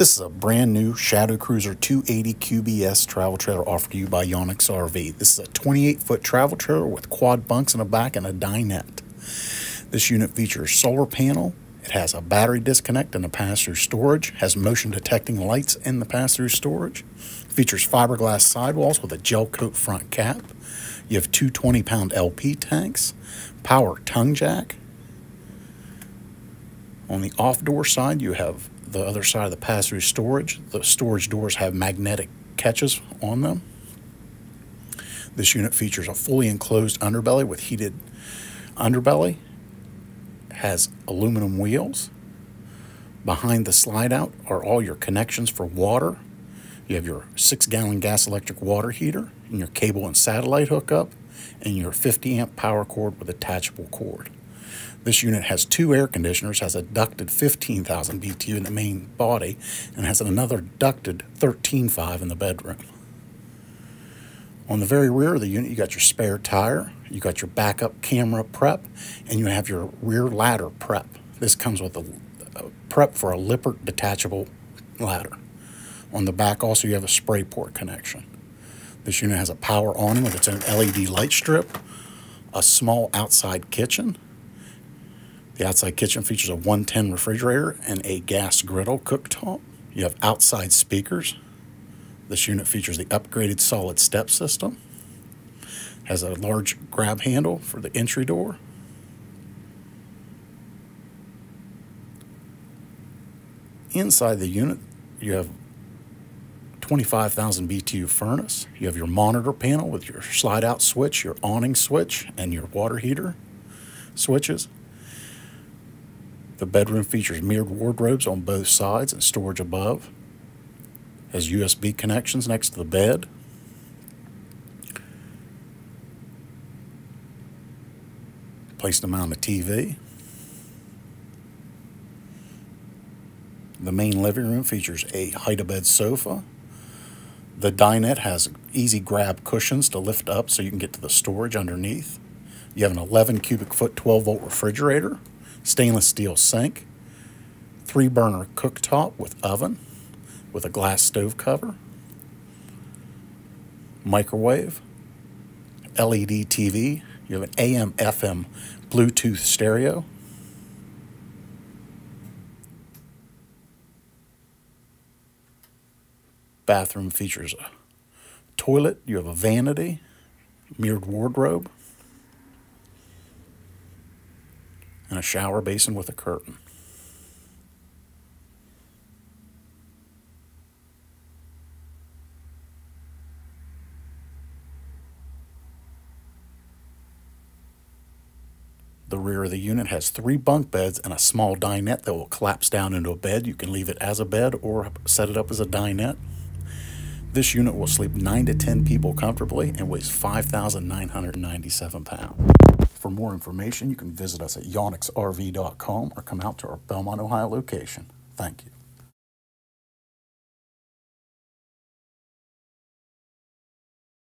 This is a brand new Shadow Cruiser 280 QBS travel trailer offered to you by Yonaks RV. This is a 28 foot travel trailer with quad bunks in the back and a dinette. This unit features solar panel. It has a battery disconnect in the pass-through storage, has motion detecting lights in the pass-through storage, features fiberglass sidewalls with a gel coat front cap. You have two 20 pound LP tanks, power tongue jack. On the off door side, you have the other side of the pass-through storage. The storage doors have magnetic catches on them. This unit features a fully enclosed underbelly with heated underbelly. Has aluminum wheels. Behind the slide out are all your connections for water. You have your six gallon gas electric water heater and your cable and satellite hookup and your 50 amp power cord with attachable cord. This unit has two air conditioners, has a ducted 15,000 BTU in the main body, and has another ducted 13.5 in the bedroom. On the very rear of the unit, you got your spare tire, you got your backup camera prep, and you have your rear ladder prep. This comes with a, a prep for a Lippert detachable ladder. On the back, also, you have a spray port connection. This unit has a power awning with its own LED light strip, a small outside kitchen, the outside kitchen features a 110 refrigerator and a gas griddle cooktop. You have outside speakers. This unit features the upgraded solid step system. Has a large grab handle for the entry door. Inside the unit, you have 25,000 BTU furnace. You have your monitor panel with your slide out switch, your awning switch, and your water heater switches. The bedroom features mirrored wardrobes on both sides and storage above. Has USB connections next to the bed. Place to mount a TV. The main living room features a hide-a-bed sofa. The dinette has easy grab cushions to lift up so you can get to the storage underneath. You have an 11 cubic foot 12 volt refrigerator stainless steel sink, three burner cooktop with oven with a glass stove cover, microwave, LED TV, you have an AM FM Bluetooth stereo. Bathroom features a toilet, you have a vanity, mirrored wardrobe, and a shower basin with a curtain. The rear of the unit has three bunk beds and a small dinette that will collapse down into a bed. You can leave it as a bed or set it up as a dinette. This unit will sleep 9 to 10 people comfortably and weighs 5,997 pounds. For more information, you can visit us at yonaksrv.com or come out to our Belmont, Ohio location. Thank you.